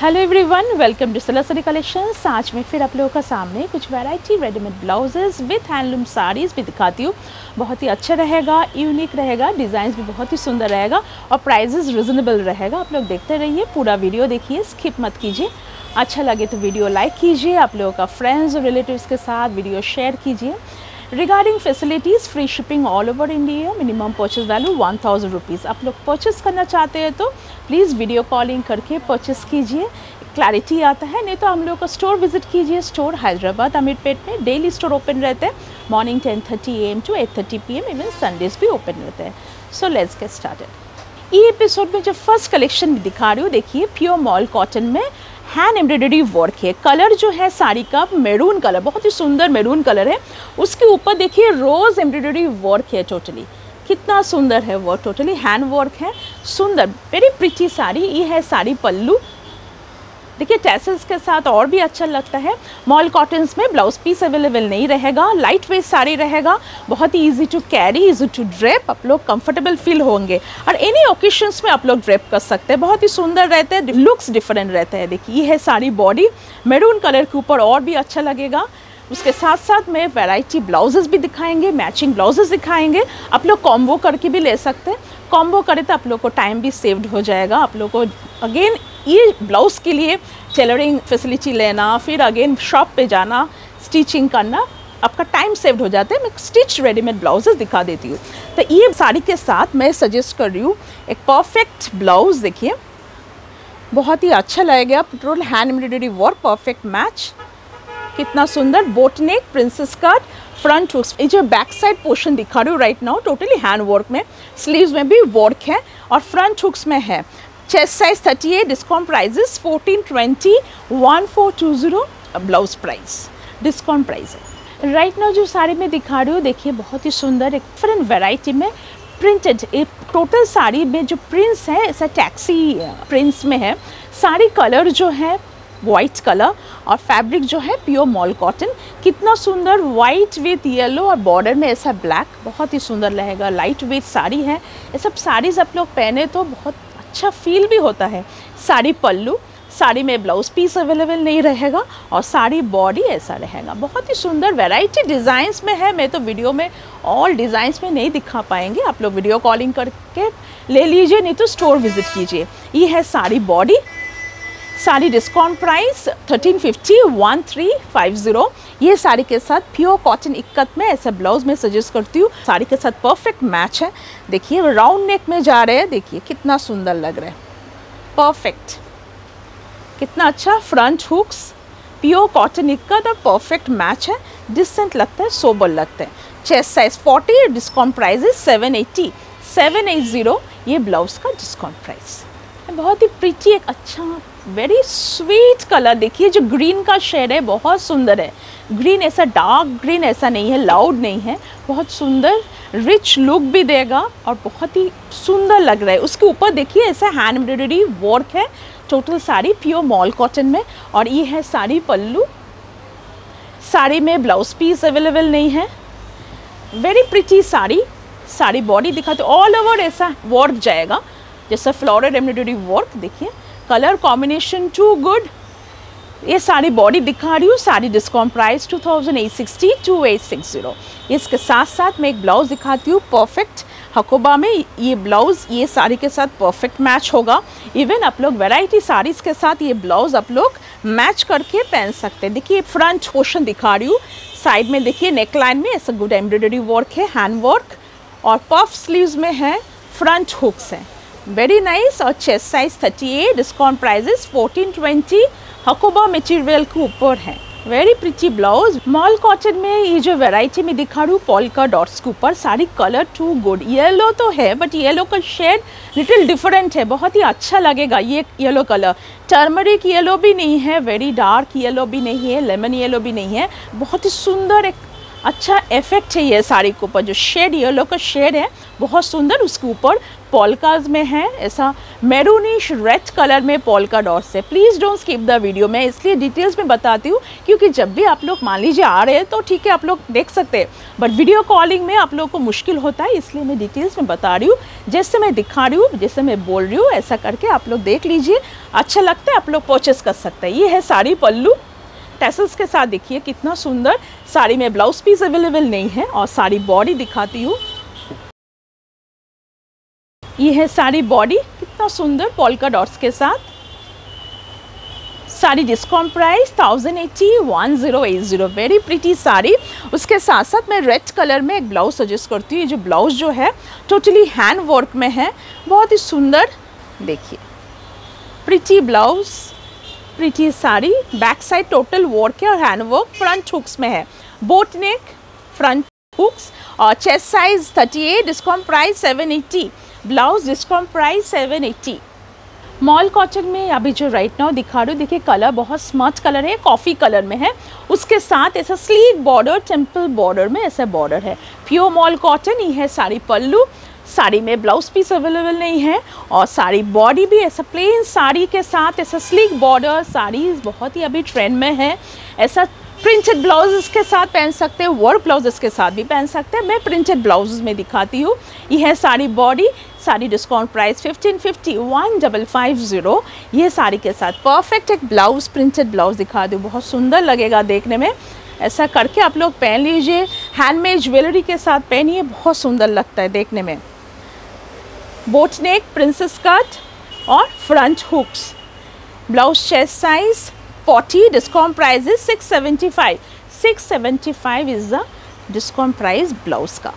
Hello everyone welcome to Salasari collections आज मैं फिर आप लोगों का सामने कुछ variety readymade blouses with handloom saris भी दिखाती हूँ। बहुत ही अच्छा रहेगा यूनिक रहेगा डिज़ाइन भी बहुत ही सुंदर रहेगा और प्राइजेस रिजनेबल रहेगा। आप लोग देखते रहिए, पूरा वीडियो देखिए स्किप मत कीजिए। अच्छा लगे तो वीडियो लाइक कीजिए, आप लोगों का फ्रेंड्स और रिलेटिव्स के साथ वीडियो शेयर कीजिए। Regarding facilities free shipping all over India minimum purchase value one thousand rupees आप लोग परचेस करना चाहते हैं तो प्लीज़ वीडियो कॉलिंग करके परचेस कीजिए। क्लैरिटी आता है, नहीं तो हम लोग का स्टोर विज़िट कीजिए। स्टोर हैदराबाद अमीरपेट में डेली स्टोर ओपन रहते हैं। Morning ten thirty A M to eight thirty P M even Sundays भी ओपन रहते हैं। सो लेट्स गेट स्टार्टेड ये एपिसोड में जो फ़र्स्ट कलेक्शन दिखा रही हूँ, देखिए प्योर मॉल कॉटन में हैंड एम्ब्रॉयडरी वर्क है। कलर जो है साड़ी का मेरून कलर बहुत ही सुंदर मेरून कलर है। उसके ऊपर देखिए रोज एम्ब्रॉयडरी वर्क है टोटली कितना सुंदर है वर्क टोटली हैंड वर्क है। सुंदर वेरी प्रिटी साड़ी। ये है साड़ी पल्लू। देखिए टैसल्स के साथ और भी अच्छा लगता है। मॉल कॉटन्स में ब्लाउज पीस अवेलेबल नहीं रहेगा लाइट वेट साड़ी रहेगा। बहुत ही easy to carry easy to drape आप लोग कंफर्टेबल फील होंगे। और एनी ओकेशंस में आप लोग ड्रेप कर सकते हैं। बहुत ही सुंदर रहते हैं लुक्स डिफरेंट रहते हैं। देखिए, ये है साड़ी बॉडी मेरून कलर के ऊपर और भी अच्छा लगेगा। उसके साथ साथ में वैरायटी ब्लाउजेस भी दिखाएँगे मैचिंग ब्लाउजेस दिखाएँगे। आप लोग कॉम्बो करके भी ले सकते हैं। कॉम्बो करें तो आप लोग को टाइम भी सेव्ड हो जाएगा। आप लोग को अगेन ये ब्लाउज़ के लिए टेलरिंग फैसिलिटी लेना, फिर अगेन शॉप पे जाना स्टिचिंग करना, आपका टाइम सेव्ड हो जाता है। मैं स्टिच रेडीमेड ब्लाउजेस दिखा देती हूँ। तो ये साड़ी के साथ मैं सजेस्ट कर रही हूँ, एक परफेक्ट ब्लाउज़ देखिए। बहुत ही अच्छा लगेगा total hand embroidery work perfect match कितना सुंदर boat neck princess cut front hooks ये जो बैक साइड पोर्शन दिखा रही हूँ right now totally hand work में। स्लीव्स में भी वर्क है और फ्रंट हुक्स में है। Chest size 38 discount prices 1420 1420 blouse price discount price है राइट नाउ जो साड़ी में दिखा रही हूँ, देखिए, बहुत ही सुंदर, एक डिफरेंट वेराइटी में प्रिंटेड एक टोटल साड़ी में जो प्रिंट्स है, ऐसा टैक्सी प्रिंट्स में है। साड़ी कलर जो है वाइट कलर और फैब्रिक जो है प्योर मॉल कॉटन कितना सुंदर वाइट विथ येलो और बॉर्डर में ऐसा ब्लैक बहुत ही सुंदर रहेगा लाइट वेट साड़ी है। ये सब साड़ीज़ आप लोग पहने तो बहुत अच्छा फील भी होता है। साड़ी पल्लू, साड़ी में ब्लाउज पीस अवेलेबल नहीं रहेगा और साड़ी बॉडी ऐसा रहेगा। बहुत ही सुंदर वैरायटी डिज़ाइंस में है। मैं तो वीडियो में ऑल डिज़ाइंस में नहीं दिखा पाएँगे। आप लोग वीडियो कॉलिंग करके ले लीजिए, नहीं तो स्टोर विज़िट कीजिए। ये है sari body sari discount price thirteen fifty one three five zero ये साड़ी के साथ प्योर कॉटन इक्कत में ऐसा ब्लाउज में सजेस्ट करती हूँ। साड़ी के साथ परफेक्ट मैच है। देखिए राउंड नेक में जा रहे हैं। देखिए, कितना सुंदर लग रहा है। परफेक्ट कितना अच्छा front hooks pure cotton ikat और परफेक्ट मैच है। डिसेंट लगता है सोबर लगता है। Chest size 40 discount prize price है 780 780 ये ब्लाउज का डिस्काउंट प्राइस बहुत ही प्रीटी एक अच्छा वेरी स्वीट कलर देखिए, जो ग्रीन का शेड है, बहुत सुंदर है। ग्रीन ऐसा डार्क ग्रीन ऐसा नहीं है लाउड नहीं है, बहुत सुंदर रिच लुक भी देगा और बहुत ही सुंदर लग रहा है। उसके ऊपर देखिए, ऐसा हैंड एम्ब्रॉयडरी वर्क है total sari pure mull cotton में और ये है साड़ी पल्लू। साड़ी में ब्लाउज पीस अवेलेबल नहीं है। Very pretty sari sari body दिखाते ऑल ओवर ऐसा वर्क जाएगा। जैसा फ्लोरल एम्ब्रॉयडरी वर्क देखिए। कलर कॉम्बिनेशन टू गुड ये सारी बॉडी दिखा रही हूँ, sari discount price two thousand eight sixty two eight six zero इसके साथ साथ मैं एक ब्लाउज़ दिखाती हूँ परफेक्ट हकोबा में ये ब्लाउज़ ये साड़ी के साथ परफेक्ट मैच होगा। इवन आप लोग वैरायटी साड़ीज़ के साथ ये ब्लाउज़ आप लोग मैच करके पहन सकते हैं। देखिए फ्रंट पोर्शन दिखा रही हूँ। साइड में देखिए नेक लाइन में ऐसा गुड एम्ब्रॉयडरी वर्क है हैंड वर्क और पफ स्लीव्स में है फ्रंट हुक्स हैं। वेरी नाइस और chest size 38 discount prices 1420 Hakoba material के ऊपर है very pretty blouse mull cotton में ये जो वैरायटी में दिखा रही हूँ पॉलका डॉट्स के ऊपर सारी कलर टू गुड येलो तो है बट येलो का शेड लिटिल डिफरेंट है बहुत ही अच्छा लगेगा ये येलो कलर टर्मरिक येलो भी नहीं है वेरी डार्क येलो भी नहीं है लेमन येलो भी नहीं है बहुत ही सुंदर एक अच्छा इफ़ेक्ट है ये साड़ी के ऊपर जो शेड येलो का शेड है बहुत सुंदर उसके ऊपर पोलकाज में है, ऐसा मेरूनिश रेड कलर में पोलका डॉट्स है please don't skip the video मैं इसलिए डिटेल्स में बताती हूँ, क्योंकि जब भी आप लोग मान लीजिए आ रहे हैं तो ठीक है, आप लोग देख सकते हैं। बट वीडियो कॉलिंग में आप लोग को मुश्किल होता है, इसलिए मैं डिटेल्स में बता रही हूँ। जैसे मैं दिखा रही हूँ, जैसे मैं बोल रही हूँ, ऐसा करके आप लोग देख लीजिए। अच्छा लगता है, आप लोग परचेस कर सकते हैं। ये है साड़ी पल्लू। टैसल्स के साथ देखिए, कितना सुंदर। साड़ी में ब्लाउज पीस अवेलेबल नहीं है, और साड़ी बॉडी दिखाती हूँ। ये है साड़ी बॉडी, कितना सुंदर पोलका डॉट्स के साथ। Sari discount price thousand eighty one zero eight zero very pretty sari उसके साथ साथ मैं रेड कलर में एक ब्लाउज सजेस्ट करती हूँ। ये जो ब्लाउज जो है टोटली हैंड वर्क में है। बहुत ही सुंदर, देखिए। Pretty blouse pretty sari back side total work है और हैंड वर्क फ्रंट हुक्स में है। बोट नेक फ्रंट हुक्स और chest size 38 discount price 780 blouse discount price 780 mull cotton में अभी जो राइट नाउ दिखा रही हूँ, देखिए कलर बहुत स्मार्ट कलर है कॉफ़ी कलर में है। उसके साथ ऐसा स्लीक बॉर्डर टेंपल बॉर्डर में ऐसा बॉर्डर है। प्योर मॉल कॉटन ही है साड़ी पल्लू। साड़ी में ब्लाउज पीस अवेलेबल नहीं है और साड़ी बॉडी भी ऐसा प्लेन साड़ी के साथ ऐसा स्लीक बॉर्डर साड़ी बहुत ही अभी ट्रेंड में है। ऐसा प्रिंटेड ब्लाउज के साथ पहन सकते हैं वर्क ब्लाउजेस के साथ भी पहन सकते हैं। मैं प्रिंटेड ब्लाउज में दिखाती हूँ। यह है sari body sari discount price fifteen fifty one double five zero ये साड़ी के साथ परफेक्ट एक ब्लाउज प्रिंटेड ब्लाउज दिखा दूँ, बहुत सुंदर लगेगा देखने में। ऐसा करके आप लोग पहन लीजिए हैंडमेड ज्वेलरी के साथ पहनिए, बहुत सुंदर लगता है देखने में। बोटनेक प्रिंसेस कट और front hooks blouse chest size 40 discount price is 675 675 is the discount price blouse का।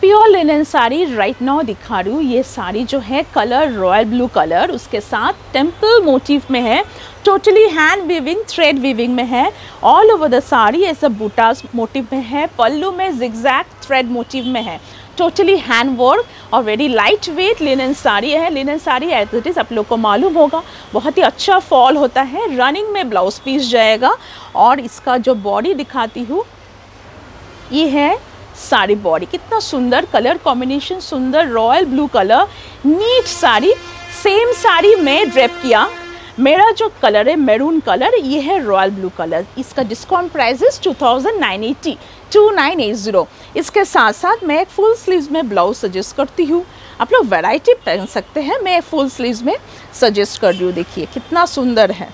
Pure linen sari right now दिखा रही हूँ। ये साड़ी जो है कलर रॉयल ब्लू कलर उसके साथ टेंपल मोटिव में है। Totally hand weaving thread weaving में है। ऑल ओवर द साड़ी ऐसा बूटास मोटिव में है। पल्लू में जिग्जैक्ट थ्रेड मोटिव में है। टोटली हैंड वर्क और very light weight linen sari है। Linen sari as it is आप लोग को मालूम होगा। बहुत ही अच्छा फॉल होता है। रनिंग में ब्लाउज पीस जाएगा। और इसका जो बॉडी दिखाती हूँ, ये है साड़ी बॉडी। कितना सुंदर कलर कॉम्बिनेशन सुंदर royal blue colour neat sari. Same sari में ड्रेप किया। मेरा जो कलर है मेरून कलर ये है रॉयल ब्लू कलर इसका discount price is two thousand nine eighty two nine eight zero इसके साथ साथ मैं एक फुल स्लीव्स में ब्लाउज सजेस्ट करती हूँ। आप लोग वैरायटी पहन सकते हैं, मैं फुल स्लीव्स में सजेस्ट कर रही हूँ। देखिए, कितना सुंदर है।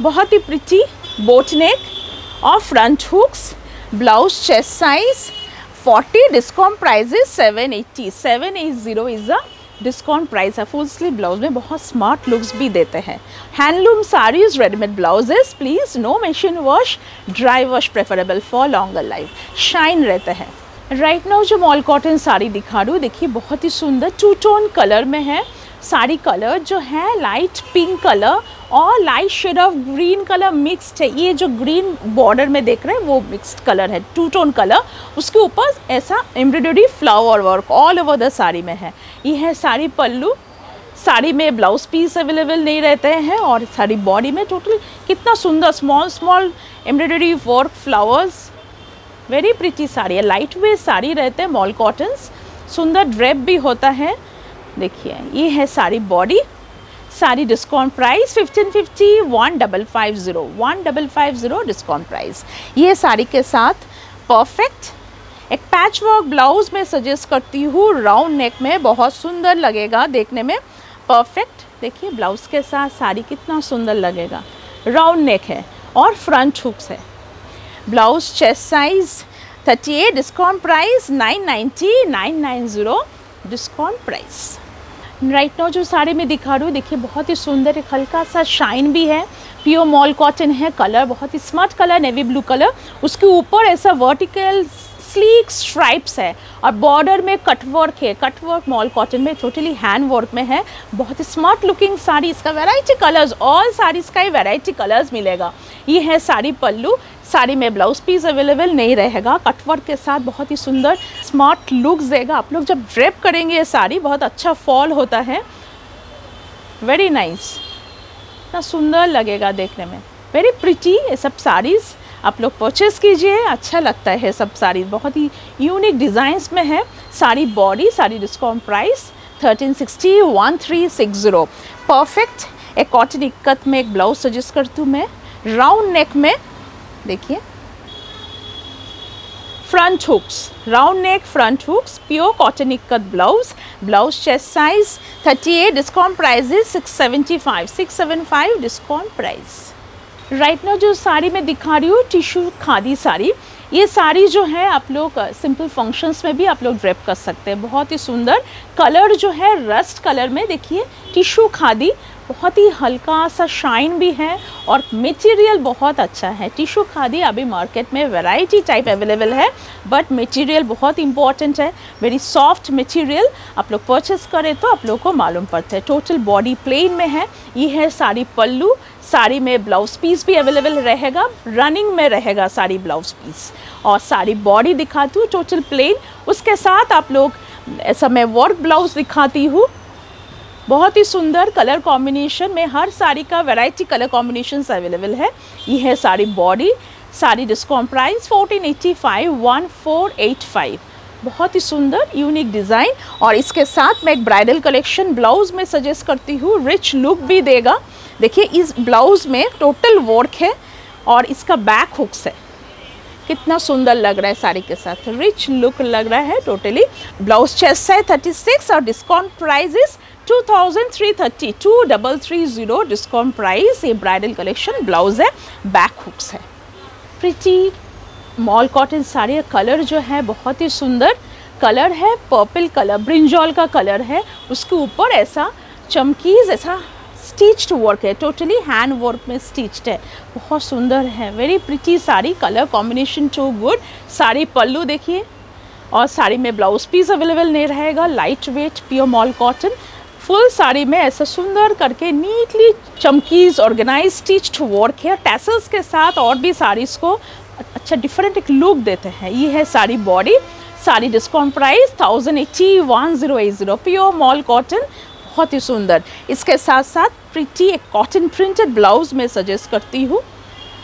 बहुत ही प्रिटी बोटनेक और front hooks blouse chest size 40 discount price is 780 780 is a discount price है फुल स्लीव ब्लाउज में बहुत स्मार्ट लुक्स भी देते हैं। Handloom saris readymade blouses please no machine wash dry wash preferable for longer life shine रहते हैं। Right right now जो mall cotton sari दिखा रही हूँ, देखिए बहुत ही सुंदर टू टोन कलर में है। साड़ी कलर जो है लाइट पिंक कलर और light shade of green colour mixed है। ये जो ग्रीन बॉर्डर में देख रहे हैं, वो मिक्स्ड कलर है टू टोन कलर। उसके ऊपर ऐसा embroidery flower work all over the sari में है। ये है साड़ी पल्लू। साड़ी में ब्लाउज पीस अवेलेबल नहीं रहते हैं और साड़ी बॉडी में टोटल कितना सुंदर small small embroidery work flowers very pretty sari है। लाइट वेट साड़ी रहते हैं मॉल कॉटन्स सुंदर ड्रेप भी होता है। देखिए, ये है sari body sari discount price fifteen fifty one double five zero one double five zero discount price ये साड़ी के साथ परफेक्ट एक पैच वर्क ब्लाउज में सजेस्ट करती हूँ राउंड नेक में बहुत सुंदर लगेगा देखने में. परफेक्ट देखिए ब्लाउज के साथ साड़ी कितना सुंदर लगेगा. राउंड नेक है और फ्रंट हुक्स है. Blouse chest size 38 discount price 990 990 discount price right now जो साड़ी में दिखा रही हूँ, देखिए बहुत ही सुंदर एक हल्का सा शाइन भी है। प्योर मॉल कॉटन है कलर बहुत ही smart colour navy blue colour उसके ऊपर ऐसा वर्टिकल स्लीक स्ट्राइप्स है। और बॉर्डर में कटवर्क है। कटवर्क मॉल कॉटन में टोटली हैंड वर्क में है। बहुत ही स्मार्ट लुकिंग साड़ी, इसका वेराइटी कलर्स ऑल साड़ीज़ का ही वेराइटी कलर्स मिलेगा। ये है साड़ी पल्लू। साड़ी में ब्लाउज पीस अवेलेबल नहीं रहेगा। कटवर्क के साथ बहुत ही सुंदर स्मार्ट लुक्स देगा। आप लोग जब ड्रेप करेंगे ये साड़ी, बहुत अच्छा फॉल होता है। वेरी नाइस इतना सुंदर लगेगा देखने में। वेरी प्रिटी ये सब साड़ीज़। आप लोग परचेज़ कीजिए अच्छा लगता है सब साड़ी। बहुत ही यूनिक डिज़ाइंस में है। Sari body sari discount price thirteen sixty one three six zero perfect एक कॉटन इक्कत में एक ब्लाउज सजेस्ट करती हूँ मैं। राउंड नेक में, देखिए। Front hooks round neck front hooks pure cotton ikat blouse blouse chest size 38 discount price is 675 675 discount price right now जो साड़ी मैं दिखा रही हूँ टिश्यू खादी साड़ी, ये साड़ी जो है, आप लोग सिंपल फ़ंक्शंस में भी आप लोग ड्रेप कर सकते हैं। बहुत ही सुंदर कलर जो है रस्ट कलर में, देखिए टिश्यू खादी, बहुत ही हल्का सा शाइन भी है और मटेरियल बहुत अच्छा है। टिश्यू खादी, अभी मार्केट में वैरायटी टाइप अवेलेबल है बट मटेरियल बहुत इंपॉर्टेंट है। वेरी सॉफ्ट मटेरियल आप लोग परचेस करें तो आप लोग को मालूम पड़ता है। टोटल बॉडी प्लेन में है, ये है साड़ी पल्लू साड़ी में ब्लाउज पीस भी अवेलेबल रहेगा, रनिंग में रहेगा साड़ी ब्लाउज पीस। और साड़ी बॉडी दिखाती हूँ टोटल प्लेन उसके साथ आप लोग, ऐसा मैं वर्क ब्लाउज दिखाती हूँ। बहुत ही सुंदर कलर कॉम्बिनेशन में हर साड़ी का वैरायटी कलर कॉम्बिनेशन अवेलेबल है। ये है sari body sari discount price fourteen eighty five one four eight five बहुत ही सुंदर यूनिक डिज़ाइन और इसके साथ मैं एक ब्राइडल कलेक्शन ब्लाउज में सजेस्ट करती हूँ। रिच लुक भी देगा। देखिए, इस ब्लाउज में टोटल वर्क है और इसका बैक हुक्स है। कितना सुंदर लग रहा है साड़ी के साथ। रिच लुक लग रहा है टोटली ब्लाउज चेस्ट है थर्टी सिक्स और discount price is two thousand three thirty two double three zero discount price ये ब्राइडल कलेक्शन ब्लाउज है। बैक हुक्स है। Pretty mul cotton sari colour जो है, बहुत ही सुंदर कलर है पर्पल कलर ब्रिंजॉल का कलर है। उसके ऊपर ऐसा चमकीज, ऐसा स्टिच्ड वर्क है टोटली हैंड वर्क में स्टिच्ड है। बहुत सुंदर है very pretty sari colour combination too good sari pallu देखिए, और साड़ी में ब्लाउज पीस अवेलेबल नहीं रहेगा light weight pure mul cotton full sari में ऐसा सुंदर करके नीटली चमकीज ऑर्गेनाइज स्टिच्ड वर्क है। टैसल्स के साथ और भी साड़ीज़ को अच्छा डिफरेंट एक लुक देते हैं। ये है sari body sari discount price thousand eighty one zero eight zero pure mul cotton बहुत ही सुंदर। इसके साथ साथ प्रिटी एक कॉटन प्रिंटेड ब्लाउज में सजेस्ट करती हूँ।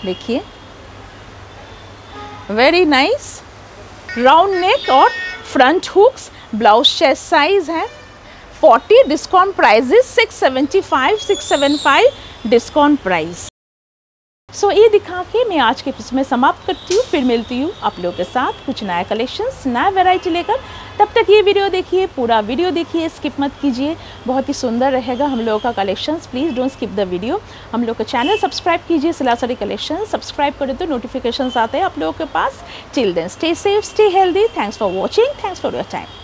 देखिए। वेरी नाइस राउंड नेक और front hooks blouse chest size है। 40 discount price is 675 675 discount price so ये दिखा के मैं आज के में समाप्त करती हूँ। फिर मिलती हूँ आप लोगों के साथ कुछ नया कलेक्शंस नया वैरायटी लेकर। तब तक ये वीडियो देखिए, पूरा वीडियो देखिए स्किप मत कीजिए। बहुत ही सुंदर रहेगा हम लोगों का collections please don't skip the video हम लोग का चैनल सब्सक्राइब कीजिए सिलासरी कलेक्शन सब्सक्राइब करें तो नोटिफिकेशन आते हैं आप लोगों के पास। Till then stay safe stay healthy thanks for watching thanks for your time